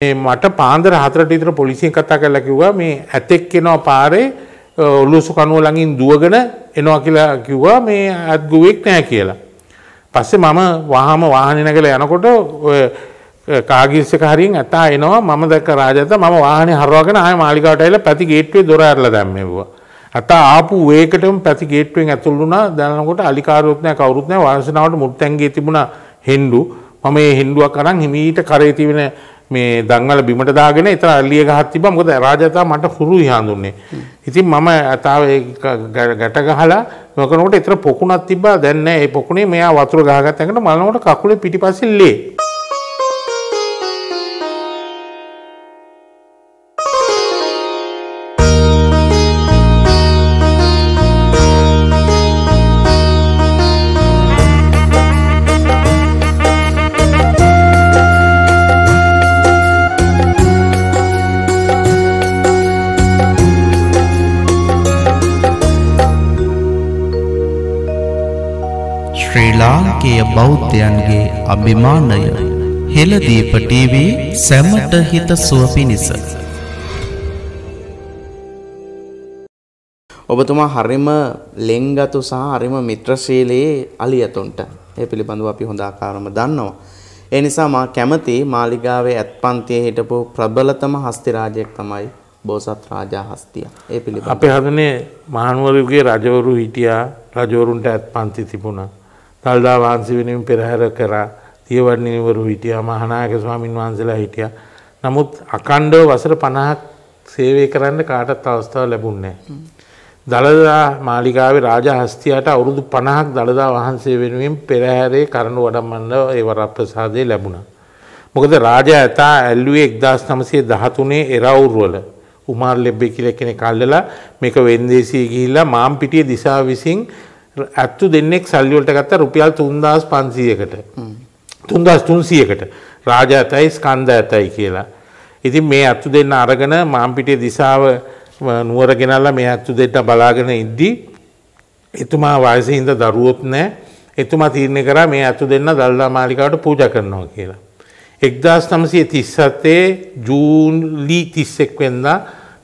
මට පාන්දර හතරට විතර පොලිසියෙන් කතා කරලා කිව්වා මේ ඇතෙක් එනවා පාරේ ඔලුසු කනුව ළඟින් දුවගෙන එනවා කියලා කිව්වා මේ අත්ගුවෙක් නැහැ කියලා. පස්සේ මම වහම වාහනේ නැගලා යනකොට ඔය කාගිස්සක හරියෙන් ඇතා එනවා මම දැක්ක රාජත මම වාහනේ හරවාගෙන ආයෙ මාලිගාවට ඇවිල්ලා පැති ගේට්ටුවේ දොර ඇරලා දැම්මෙව්වා. ඇතා ආපු වේකටම පැති ගේට්ටුවෙන් ඇතුල් වුණා. දැනනකොට අලිකාරුවත් නැහැ කවුරුත් නැහැ වාසනාවට මුර්තැන්ගේ තිබුණා හෙන්ඩු. මම මේ හෙන්ඩුවක් අරන් හිමීට කරේ තිබෙන මේ දංවල බිමට දාගෙන එතන අල්ලිය ගහක් තිබ්බා මොකද රාජතා මට හුරුයි හඳුන්නේ. ඉතින් මම අතාව ගැට ගහලා මොකනකොට එතන පොකුණක් තිබ්බා දැන් නෑ ඒ පොකුණේ මෙයා වතුර ගහගත්ත එකට මලනකොට කකුලේ පිටිපස්සේ ලේ. ලාංකේය බෞද්ධයන්ගේ අභිමානය හෙළදීප TV සැමට හිත සුව පිණිස ඔබතුමා හරිම ලෙන්ගතු සහ හරිම මිත්‍රශීලයේ අලියතුන්ට ඒ පිළිබඳව අපි හොඳ ආකාරම දන්නවා. ඒ නිසා මා කැමති මාලිගාවේ ඇත්පන්තියේ හිටපු ප්‍රබලතම හස්තිරාජයෙක් තමයි බෝසත් රාජා හස්තිය. ඒ පිළිබඳව අපේ හදනේ මහනුවරගේ රජවරු හිටියා රජවරුන්ට ඇත්පන්ති තිබුණා. දල්දා වහන්සේ වෙනුවෙන් පෙරහැර කරා දියවඩනිවරු හිටියා මහානායක ස්වාමින් වහන්සේලා හිටියා. නමුත් අකණ්ඩව වසර 50ක් සේවය කරන්න කාටත් අවස්ථාව ලැබුණේ දළදා මාලිගාවේ රාජහස්තියට අවුරුදු 50ක් දළදා වහන්සේ වෙනුවෙන් පෙරහැරේ කරනු වඩම්මන්න ඒ වරප්‍රසාදය ලැබුණා. මොකද රාජා ඇතා ඇල්ලුවේ 1913 එරවුරුවල උමාර් ලෙබ්බේ කියලා කෙනෙක් අල්ලලා මේක වෙන්දේසිය ගිහිල්ලා මාම්පිටිය දිසාව විසින් ඇත්තු දෙන්නෙක් සල්ලිවලට ගත්ත රුපියල් තුන්දස් පන්සීයකට තුන්දස් තුන්සියකට රාජ ඇතයි ස්කන්ධ ඇතයි කියලා. ඉතින් මේ ඇත්තු දෙන්න අරගෙන මාම්පිටිය දිසාව නුවර ගෙනල්ලා මේ ඇත්තු දෙන්න බලාගෙන ඉද්දි එතුමා වයසින්ද දරුවොත් නෑ එතුමා තීරණය කරා මේ ඇත්තු දෙන්න දල්දා මාලිකාවට පූජා කරනවා කියලා. එක්දස් නමසය තිස්සත්තේ ජූන්ලී තිස්සෙක් වෙන්දා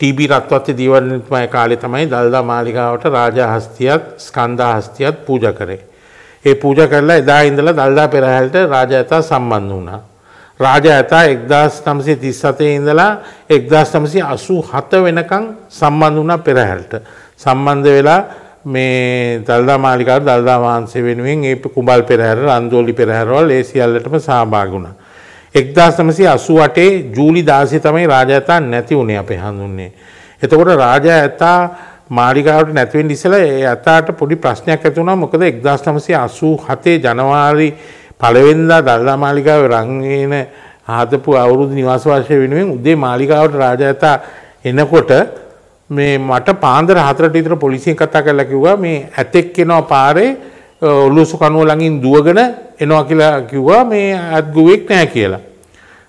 ටීබී රත්වත්ත දීවන්නමය කාලෙ තමයි දල්දා මාලිකාවට රාජහස්තියත් ස්කන්ධා හස්තියත් පූජ කරේ. ඒ පූජ කරලා එදා ඉඳලා දල්දා පෙරහැල්ට රාජ ඇතා සම්බන්ධ වුණා. රාජ ඇතා එක්දස් නම්සේ තිස්සතේ ඉඳලා එක්දස් නමසි අසු හත වෙනකං සම්බන්ධ වුණා පෙරහැල්ට. සම්බන්ධ වෙලා මේ දල්දා මාලිකාව දල්දා වහන්සේ වෙනුවෙන් ඒ කුබල් පෙරහැර රන්දෝලි පෙරහැරවල් ඒ සියල්ලටම සහභාගුණා. එක්දා සමසි අසු අටේ ජූලි දාසි තමයි රාජ ඇතා නැති වුණේ අපේ හඳුන්නේ. එතකොට රාජ ඇතා මාලිකාවට නැතිවෙන් ඉස්සල ඒ ඇතාට පොඩි ප්‍රශ්නයක් ඇති වුණා මොකද එක්දස් නමසි අසූ හතේ ජනවාරි පළවෙන්දා දල්ලා මාලිකාව රංගෙන හදපු අවුරුදු නිවාස වර්ෂය වෙනුවෙන් උදේ මාලිකාවට රාජ ඇතා එනකොට මේ මට පාන්දර හතරට විතර පොලිසියෙන් කතා කරලා කිව්වා මේ ඇතෙක් එනවා පාරේ ඔලුසු කනුව ළඟින් දුවගෙන එනවා කියලා කිව්වා මේ අත්ගුවෙක් නැහැ කියලා.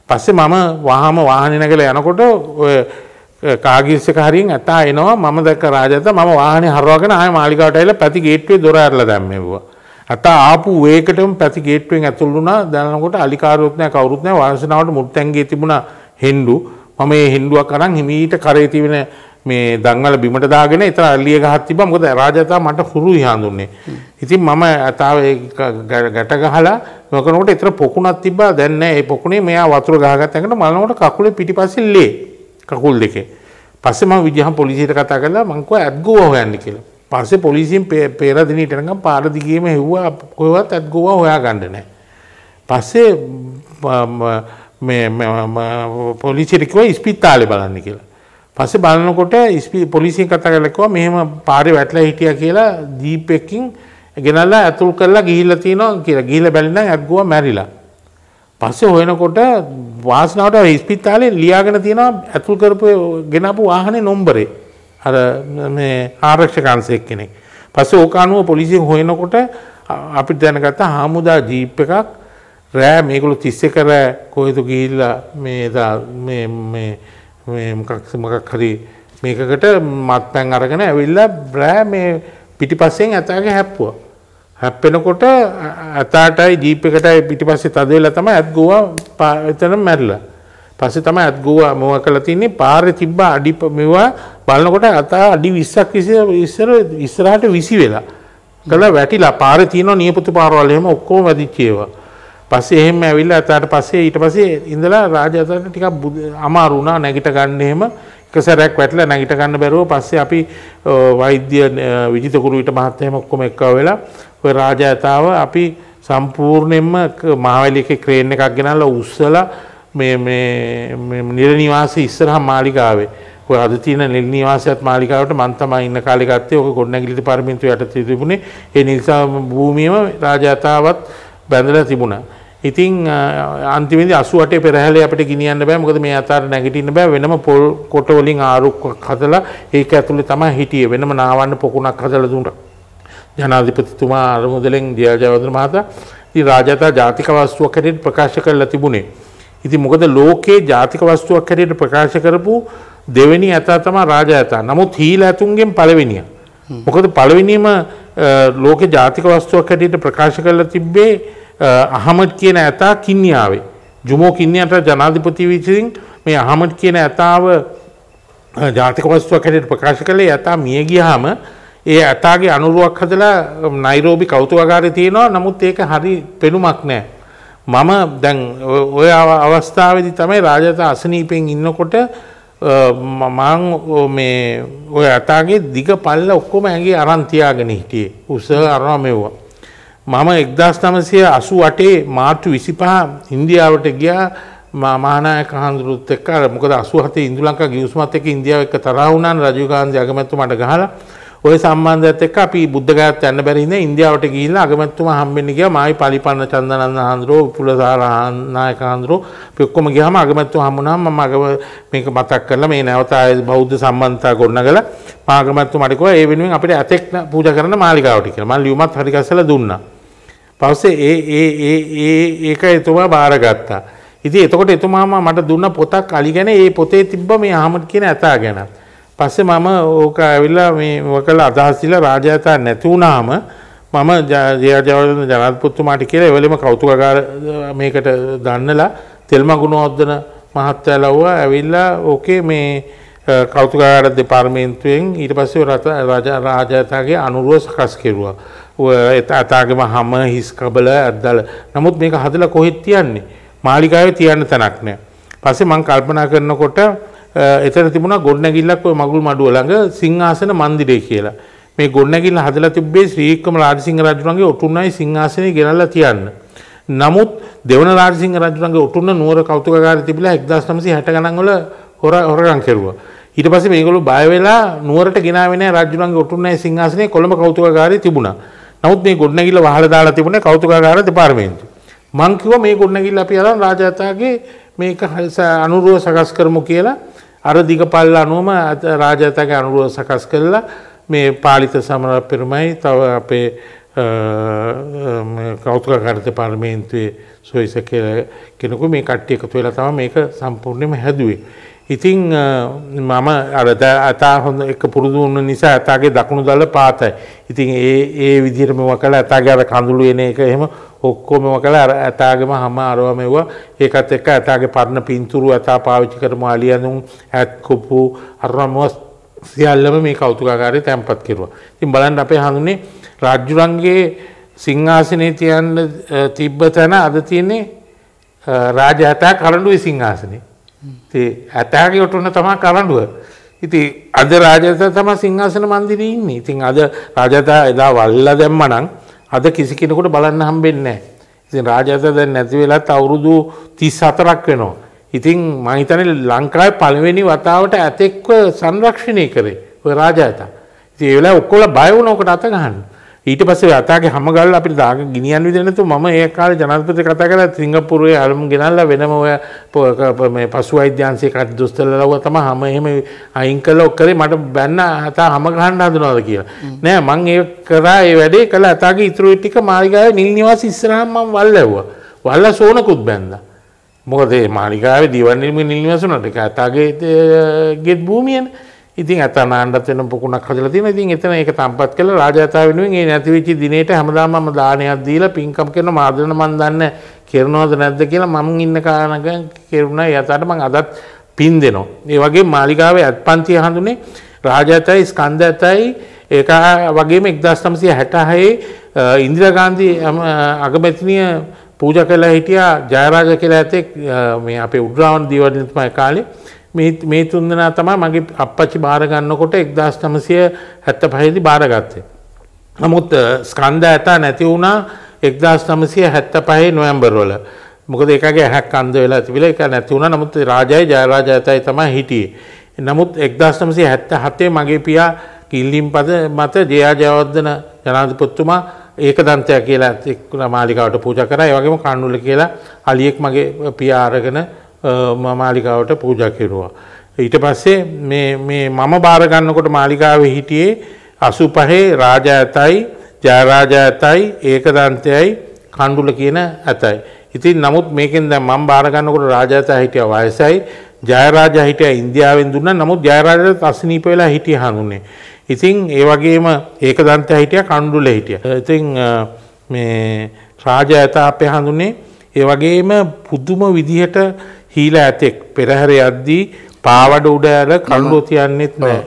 පස්සේ මම වහම වාහනේ නැගලා යනකොට ඔය කාගිස්සක හරියෙන් ඇතා එනවා මම දැක්ක රාජත මම වාහනේ හරවාගෙන ආයෙ මාලිගාවට ඇවිල්ලා පැති ගේට්ටුවේ දොර ඇරලා දැම්මෙව්වා. ඇතා ආපු වේකටම පැති ගේට්ටුවෙන් ඇතුල් වුණා. දැනනකොට අලිකාරුවත් නැහැ කවුරුත් නැහැ වාසනාවට මුර්තැන්ගේ තිබුණා හෙන්ඩු. මම මේ හෙන්ඩුවක් අරන් හිමීට කරේ තිබෙන මේ දංවල බිමට දාගෙන එතන අල්ලිය ගහක් තිබ්බා මොකද රාජතා මට හුරුයි හඳුන්නේ. ඉතින් මම අතාව ගැට ගහලා මොකනකොට එතන පොකුණක් තිබ්බා දැන් නෑ ඒ පොකුණේ මෙයා වතුර ගහගත්ත එකට මලනකොට කකුලේ පිටිපස්සේ ලේ කකුල් දෙකේ. පස්සේ මම විජහම් පොලිසියට කතා කරලා මං කිව්වා ඇත්ගෝව හොයන්න කියලා. පස්සේ පොලිසියෙන් පෙරදිනීට නිකන් පාර දිගේම හෙව්වා කොහෙවත් ඇත්ගෝව හොයාගන්න නෑ. පස්සේ මේ පොලිසියට කිව්වා ඉස්පිතාලේ බලන්න කියලා. පස්සේ බලනකොට පොලිසියෙන් කතා කරලා කිව්වා මෙහෙම පාරේ වැටලා හිටියා කියලා ජීප් එකකින් ගෙනල්ලා ඇතුල් කරලා ගිහිල්ලා තියෙනවා කියලා. ගිහිල්ලා බැලුවා නම් ඇත්ගුවා මැරිලා. පස්සේ හොයනකොට වාසනාවට ඉස්පිතාලේ ලියාගෙන තියෙනවා ඇතුල් කරපු ගෙනාපු වාහනේ නම්බරේ. අර මේ ආරක්ෂක අංශයක් කෙනෙක්. පස්සේ ඕක අනුව පොලිසියෙන් හොයනකොට අපිට දැනගත්තා හාමුදා ජීප් එකක් රෑ මේගොල්ලෝ 31 රෑ කොහෙද ගිහිල්ලා මේ මේ මේ මොකක් මොකක් හරි මේකකට මත්පැන් අරගෙන ඇවිල්ලා බ්‍රෑ මේ පිටිපස්සෙන් ඇතාගේ හැප්පුවා. හැප්පෙනකොට ඇතාටයි ජීප් එකටයි පිටිපස්සේ තද වෙලා තමයි ඇත් ගෝවා එතන මැරිලා. පස්සේ තමයි අත්ගුව මොව කරලා තින්නේ පාරේ තිබ්බ අඩි ප- මෙවුවා බලනකොට අතා අඩි 20ක් ඉස්සර ඉස්සරහට විසි වෙලා. කළා වැටිලා පාරේ තියෙනවා නියපොතු පාරවල් එහෙම ඔක්කොම වැදිච්ච ඒවා. පස්සේ එහෙම ඇවිල්ලා අතට පස්සේ ඊට පස්සේ ඉඳලා රාජාතට ටිකක් බුදු- අමාරු වුණා. නැගිට ගන්න එහෙම. එක සැරයක් වැටලා නැගිට ගන්න බැරුව පස්සේ අපි අ, වෛද්‍ය අ, විජිත කුරුවිට මහත්තයා එහෙම ඔක්කොම එක්කව වෙලා ඔය රාජාතාව අපි සම්පූර්ණයෙන්ම ක- මහවැලි එකේ ක්‍රේන් එකක් ගෙනල්ලා උස්සලා මේ මේ මේ නිල නිවාසයේ ඉස්සරහා මාලිගාවේ. ඔය අද තියෙන නිල් නිවාසයත් මාලිගාවට මං තමයි ඉන්න කාලේ ගත්තේ. ඔක ගොඩනැගිලි දෙපාර්තමේන්තුව යටතේ තිබුණේ. ඒ නිසා භූමියම රාජාතාවත් බැඳලා තිබුණා. ඉතින් අන්තිමේදී 88 පෙරහැරේ අපිට ගෙනියන්න බෑ මොකද මේ අතාර නැගිටින්න බෑ වෙනම පොල් කොට වලින් ආරුක්කක් හදලා ඒක ඇතුලේ තමයි හිටියේ වෙනම නාවන්න පොකුණක් හදලා දුන්නා. ජනාධිපතිතුමා අරමුදලෙන් ජයජයවර්ධන මහතා ඉතින් රාජාතා ජාතික වස්තුවක් හැටියට ප්‍රකාශ කරලා තිබුණේ. ඉතින් මොකද ලෝකේ ජාතික වස්තුවක් හැටියට ප්‍රකාශ කරපු දෙවෙනි ඇතා තමයි රාජ ඇතා. නමුත් හීල ඇතුන්ගෙන් පළවෙනිය. මොකද පළවෙනිම ලෝකේ ජාතික වස්තුවක් හැටියට ප්‍රකාශ කරලා තිබ්බේ අහමඩ් කියන ඇතා කින්නියාවේ. ජුමෝ කින්නියට ජනාධිපති විසින් මේ අහමඩ් කියන ඇතාව ජාතික වස්තුවක් හැටියට ප්‍රකාශ කළේ ඇතා මිය ගියාම ඒ ඇතාගේ අනුරුවක් හදලා නයිරෝබි කෞතුකාගාරයේ තියෙනවා නමුත් ඒක හරි පෙනුමක් නැහැ. මම දැන් ඔ- ඔය අව- අවස්ථාවේදී තමයි රාජතා අසනීපෙන් ඉන්නකොට අ, ම- මං ඔ- මේ ඔය ඇතාගේ දිග පල්ල ඔක්කොම ඇගේ අරන් තියාගෙන හිටියේ. උස අරනවා මෙව්වා. මම එක්දස් නමසය අසු අටේ මාර්තු විසිපහ ඉන්දියාවට ගියා. මානායක හඳුරුත් එක්ක අර මොකද අසු හතේ ඉන්දුලංකා ගියුස්මත් එක්ක ඉන්දියාව එක්ක තරහ වුණා රජීව් ගාන්ධි අගමැතිතුමාට ගහලා ওই සම්බන්ධයත් එක්ක අපි බුද්ධ ගයාත් යන්න බැරි ඉඳන් ඉන්දියාවට ගිහිල්ලා අගමැතිතුමා හම්බෙන්න ගියා. මායි පලිපන්න චන්දනන්ද හඳුරෝ විපුලසාර නායක හඳුරෝ අපි ඔක්කොම ගියාම අගමැතිතුමා හම්බුනාම මම අගම මේක මතක් කරලා මේ නැවත ආයේ බෞද්ධ සම්බන්ධතා ගොඩනගලා මා අගමැතිතුමාට කිව්වා ඒ වෙනුවෙන් අපිට ඇතෙක් පූජා කරන්න මාලිගාවට කියලා. මම ලියුමත් හරි ගස්සලා දුන්නා. පස්සේ ඒ ඒ ඒ ඒ ඒක එතුමා බාරගත්තා. ඉතින් එතකොට එතුමාම මට දුන්න පොතක් අලි ගැන ඒ පොතේ තිබ්බ මේ අහමඩ් කියන ඇතා ගැන. පස්සේ මම ඕක ඇවිල්ලා මේ මොකල අදහස් දීලා රාජාතා නැති වුණාම මම ජයජයවර්ධන ජනාධිපතිතුමාට කියලා එවලෙම කෞතුකාගාර මේකට දන්නලා තෙල්ම ගුණවර්ධන මහත්තයා ලව්වා ඇවිල්ලා ඕකේ මේ අ, කෞතුකාගාර දෙපාර්තමේන්තුවෙන් ඊට පස්සේ රට රාජා රාජාතාගේ අනුරුව සකස් කෙරුවා. ඔය එත- අතාගේම හැම හිස් කබල ඇද්දල. නමුත් මේක හදලා කොහෙද තියන්නේ? මාලිගාවේ තියන්න තැනක් නැහැ. පස්සේ මම කල්පනා කරනකොට අ, එතන තිබුණා ගොඩනැගිල්ලක් ඔය මගුල් මඩුව ළඟ සිංහාසන මන්දිරය කියලා. මේ ගොඩනැගිල්ල හදලා තිබ්බේ ශ්‍රී වික්‍රම රාජසිංහ රජුණන්ගේ ඔටුන්නයි සිංහාසනේ ගෙනල්ලා තියන්න. නමුත් දෙවන රාජසිංහ රජුණන්ගේ ඔටුන්න නුවර කෞතුකාගාරයේ තිබිලා 1960 ගණන් වල හොර හොරගම් කෙරුවා. ඊට පස්සේ මේගොල්ලෝ බය වෙලා නුවරට ගෙනාවේ නැහැ රජුණන්ගේ ඔටුන්නයි සිංහාසනේ කොළඹ කෞතුකාගාරයේ තිබුණා. නමුත් මේ ගොඩනැගිල්ල වහලා දාලා තිබුණේ කෞතුකාගාර දෙපාර්තමේන්තුව. මං කිව්වා මේ ගොඩනැගිල්ල අපි අරන් රාජාතාගේ මේක හ- ස- අනුරුව සකස් කරමු කියලා අර දිගපල්ල අනුවම අත- රාජාතාගේ අනුරුව සකස් කරලා මේ පාලිත සමර පෙරමයි තව අපේ අ, අ, මේ කෞතුකාගාර දෙපාර්තමේන්තුවේ සොයිස කියලා කෙනෙකු මේ කට්ටිය එකතු වෙලා තමයි මේක සම්පූර්ණයෙන්ම හැදුවේ. ඉතින් අ, මම අර ද- අතා හොඳ එක පුරුදු වුණ නිසා අතාගේ දකුණු දල පාතයි. ඉතින් ඒ ඒ විදිහට මෙව කළා අතාගේ අර කඳුළු එන එක එහෙම ඔක්කොම මෙව කළා අර අතාගේම හැම අරව මෙවුවා. ඒකත් එක්ක අතාගේ පරණ පින්තූරු අතා පාවිච්චි කරමු අලියඳුන් ඇත් කුප්පු අරම සියල්ලම මේ කෞතුකාගාරයේ තැන්පත් කෙරුවා. ඉතින් බලන්න අපේ හඳුනේ රාජ්‍යරංගේ සිංහාසනේ තියන්න අ, තිබ්බ තැන අද තියෙන්නේ අ, රාජ ඇතා කරඬුවේ සිංහාසනේ. ඉතින් ඇතාගේ ඔටුන්න තමයි කරඬුව. ඉතින් අද රාජතා තමයි සිංහාසන මන්දිරේ ඉන්නේ. ඉතින් අද රාජතා එදා වල්ලා දැම්ම නම් අද කිසි කෙනෙකුට බලන්න හම්බෙන්නේ නැහැ. ඉතින් රාජතා දැන් නැති වෙලත් අවුරුදු 34ක් වෙනවා. ඉතින් මම හිතන්නේ ලංකාවේ පළවෙනි වතාවට ඇතෙක්ව සංරක්ෂණය කරේ ඔය රාජතා. ඉතින් ඒ වෙලාවේ ඔක්කොම බය වුණා ඔකට අත ගහන්න. ඊට පස්සේ අතාගේ හැම ගල්ලා අපිට දාගෙන ගිනියන්න විදිහ නැතුව මම ඒ කාලේ ජනාධිපති කතා කරලා සිංගප්පූරුවේ අලුම් ගෙනල්ලා වෙනම ඔය මේ පසු වෛද්‍යාංශයේ කට දොස්තරලා ලව්වා තමයි හැම එහෙම අයින් කළා ඔක්කරේ මට බැන්න අතා හැම ගහන්න හදනවාද කියලා. නෑ මං ඒ කරා ඒ වැඩේ කළා අතාගේ ඉතුරු ටික මාලිගාවේ නිල් නිවාස ඉස්සරහම මම වල්ලැව්වා. වල්ලා සෝනකුත් බැන්දා. මොකද මේ මාලිගාවේ දිවන් නිර්ම නිල් නිවාස උනට ඒක අතාගේ ගෙත් භූමියනේ. ඉතින් ඇත නාණ්ඩත් වෙන පොකුණක් හදලා තියෙනවා. ඉතින් එතන ඒක තම්පත් කළා රාජාතා වෙනුවෙන් ඒ නැති වෙච්ච දිනේට හැමදාම මම දානයක් දීලා පින්කම් කරන මාදන මන් දන්නේ කරනවද නැද්ද කියලා මම ඉන්න කාරණක කෙරුණා. යතට මම අදත් පින් දෙනවා. ඒ වගේ මාලිගාවේ අත්පන්තිය හඳුනේ රාජාතයි ස්කන්ධයතයි ඒක වගේම 1966 ඉන්දිරා ගාන්ධි අගමැතිනිය පූජා කළා හිටියා ජයරාජ කියලා ඇතෙක් මේ අපේ උඩ්‍රාවණ දියවඩනතුමා කාලේ මේ තුන් දෙනා තමයි මගේ අප්පච්චි බාර ගන්නකොට 1975 දී බාරගත්තේ. නමුත් ස්කන්ධ ඇතා නැති වුණා 1975 නොවැම්බර් වල. මොකද ඒකගේ ඇහක් අන්ධ වෙලා තිබිලා ඒක නැති වුණා. නමුත් රාජායි ජයරාජ ඇතයි තමයි හිටියේ. නමුත් 1977 මගේ පියා කිල්ලිම් පද මත ජයා ජයවර්ධන ජනාධිපතිතුමා ඒක දන්තය කියලා එක්කුණ මාලිකාවට පූජා කරා. ඒ වගේම කන්නුල කියලා අලියෙක් මගේ පියා අරගෙන මාලිකාවට පූජා කෙරුවා. ඊට පස්සේ මේ මම බාරගන්නකොට මාලිකාවේ හිටියේ අසු පහේ රාජ ඇතයි ජයරාජ ඇතයි ඒක දන්තයයි කණ්ඩුල කියන ඇතයි. ඉතින් නමුත් මේකෙන් දැන් මම බාරගන්නකොට රාජ ඇත හිටිය වයසයි ජයරාජ හිටිය ඉන්දියාවෙන් දුන්න නමුත් ජයරාජට අසනීප වෙලා හිටිය හඳුන්නේ. ඉතින් ඒ වගේම ඒක දන්තය හිටිය කණ්ඩුල හිටිය. ඉතින් මේ රාජ ඇත අපේ හඳුන්නේ ඒ වගේම පුදුම විදිහට හීල ඇතෙක් පෙරහැර යද්දී පාවඩ උඩ ඇර කණ්ඩුව තියන්නෙත් නෑ.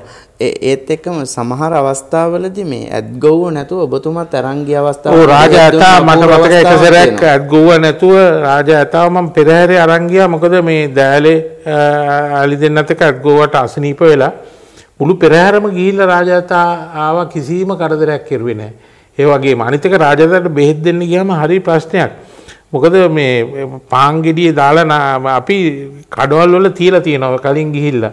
ඒත් එක්කම සමහර අවස්ථාවලදී මේ ඇත්ගොව්ව නැතුව ඔබතුමත් අරන් ගිය අවස්ථාවල ඔව් රාජ ඇතා මට මතකයි එක සැරයක් ඇත්ගොව්ව නැතුව රාජ ඇතාව මම පෙරහැරේ අරන් ගියා මොකද මේ දෑලේ අලි දෙන්නත් එක්ක ඇත්ගොව්වට අසනීප වෙලා මුළු පෙරහැරම ගිහිල්ලා රාජ ඇතා ආවා කිසිම කරදරයක් කෙරුවේ නැහැ. ඒ වගේම අනිත් එක රාජ ඇතාට බෙහෙත් දෙන්න ගියාම හරි ප්‍රශ්නයක්. මොකද මේ පාංගෙඩිය දාලා අපි කඩවල් වල තියලා තියෙනවා කලින් ගිහිල්ලා.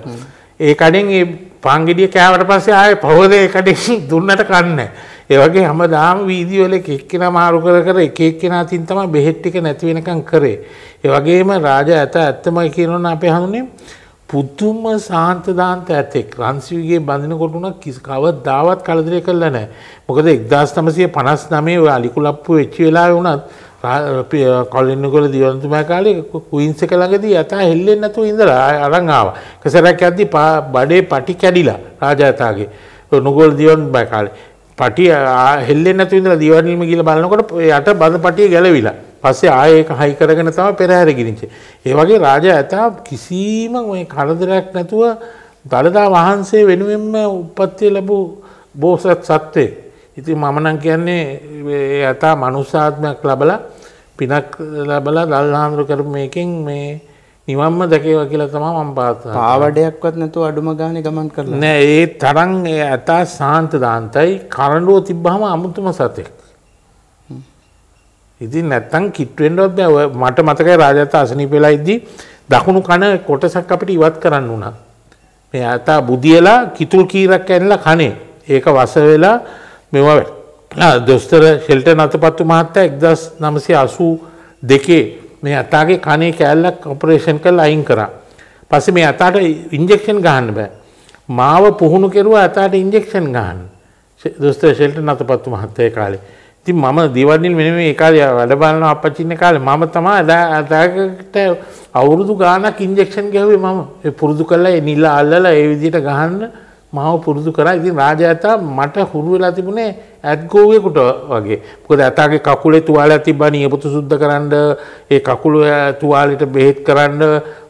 ඒ කඩෙන් ඒ පාංගෙඩිය කෑවට පස්සේ ආයේ පොහොද ඒ කඩෙන් දුන්නට කන්නේ. ඒ වගේ හැමදාම වීදි වල එක එක්කෙනා මාරු කර කර එක එක්කෙනා තින් තමයි බෙහෙත් ටික නැති වෙනකන් කරේ. ඒ වගේම රාජා ඇත ඇත්තමයි කියනවනේ අපේ හඳුනේ පුදුම සාන්ත දාන්ත ඇතෙක් රන්සිවිගේ බඳිනකොට උනත් කවදාවත් කලදරේ කළා නැහැ. මොකද 1959 ඔය අලිකුලප්පු වෙච්ච වෙලාවේ උනත් කොලින්නකොල දියවන්තුමා කාලේ කුයින්ස් එක ළඟදී යතා හෙල්ලෙන්නේ නැතුව ඉඳලා අරන් ආවා. කසරක් යද්දි බඩේ පටි කැඩිලා රාජාතාගේ. නුගෝල් දියවන්තුමා කාලේ. පටි හෙල්ලෙන්නේ නැතුව ඉඳලා දියවන්නිම ගිහලා බලනකොට යට බඳ පටිය ගැලවිලා. පස්සේ ආයේ ඒක හයි කරගෙන තමයි පෙරහැර ගිනිච්චේ. ඒ වගේ රාජා ඇතා කිසිම මේ කරදරයක් නැතුව දළදා වහන්සේ වෙනුවෙන්ම උප්පත්තිය ලැබූ බෝසත් සත්වෙක්. ඉතින් මම නම් කියන්නේ ඇතා මනුස්සාත්මයක් ලබලා පිනක් ලබලා දල්හාඳුරු කරපු මේකෙන් මේ නිවම්ම දැකේවා කියලා තමයි මම ප්‍රාර්ථනා පාවඩයක්වත් නැතුව අඩුම ගානේ ගමන් කරලා නෑ ඒ තරම් ඒ ඇතා සාන්ත දාන්තයි කරඬුව තිබ්බහම අමුතුම සතෙක්. ඉතින් නැත්තම් කිට් වෙන්නවත් බෑ. මට මතකයි රාජාත අසනීප වෙලා ඉද්දි දකුණු කන කොටසක් අපිට ඉවත් කරන්න උනා. මේ ඇතා බුදියලා කිතුල් කීරක් ඇනලා කනේ. ඒක වස වෙලා මෙවා දොස්තර ශෙල්ට නතපත්තු මහත්තා එක්දස් නමසය අසූ දෙකේ මේ අතාගේ කනේ කෑල්ලක් ඔපරේෂන් කල් අයින් කරා. පස මේ අතාට ඉන්ජෙක්ෂන් ගහන්න බෑ. මාව පුහුණු කෙරුව අතාට ඉන්ජෙක්ෂන් ගහන්න දොස්තර ශෙල්ට නතපත්තු මහත්තය කාලේ. ඉතින් මම දිවඩින් මෙම මේ කාලය වැඩ බලන අපච්චින්න කාලේ මම තමා අදාකට අවුරුදු ගානක් ඉන්ජෙක්ෂන් ගැහුවේ මම පුරුදු කල්ලා නිල්ල අල්ලලා ඒ විදිහට ගහන්න මාව පුරුදු කරා. ඉතින් රාජ ඇතා මට හුරු වෙලා තිබුණේ ඇත්ගෝවෙකුට වගේ. මොකද ඇතාගේ කකුලේ තුවාලයක් තිබ්බා නියපොතු සුද්ධ කරන්න ඒ කකුල තුවාලෙට බෙහෙත් කරන්න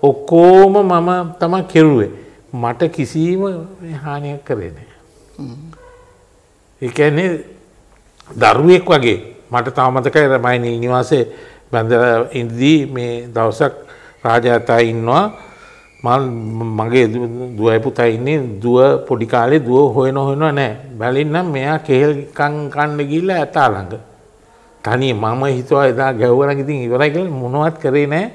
ඔක්කොම මම තමයි කෙරුවේ. මට කිසිම හානියක් කරේ නෑ. ඒ කියන්නේ දරුවෙක් වගේ මට තව මතකයි මයි නිවාසේ බැඳලා ඉඳී මේ දවසක් රාජ ඇතා ඉන්නවා. මගේ දුවයි පුතා ඉන්නේ දුව පොඩි කාලේ දුව හොයන හොයනවා නෑ. බැලින්නම් මෙයා කෙහෙල් කන් කන්න ගිහිල්ලා ඇතා ළඟ. තනිය මම හිතුවා එදා ගැව්වනම් ඉතින් ඉවරයි කියලා මොනවත් කරේ නෑ.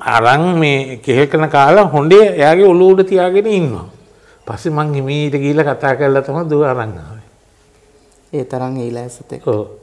අරන් මේ කෙහෙල් කන කාලා හොඬේ එයාගේ ඔළුව උඩ තියාගෙන ඉන්නවා. පස්සේ මං හිමීට ගිහිල්ලා කතා කරලා තමයි දුව අරන් ආවේ. ඒ තරම් ඊළැසතේ. ඔව්.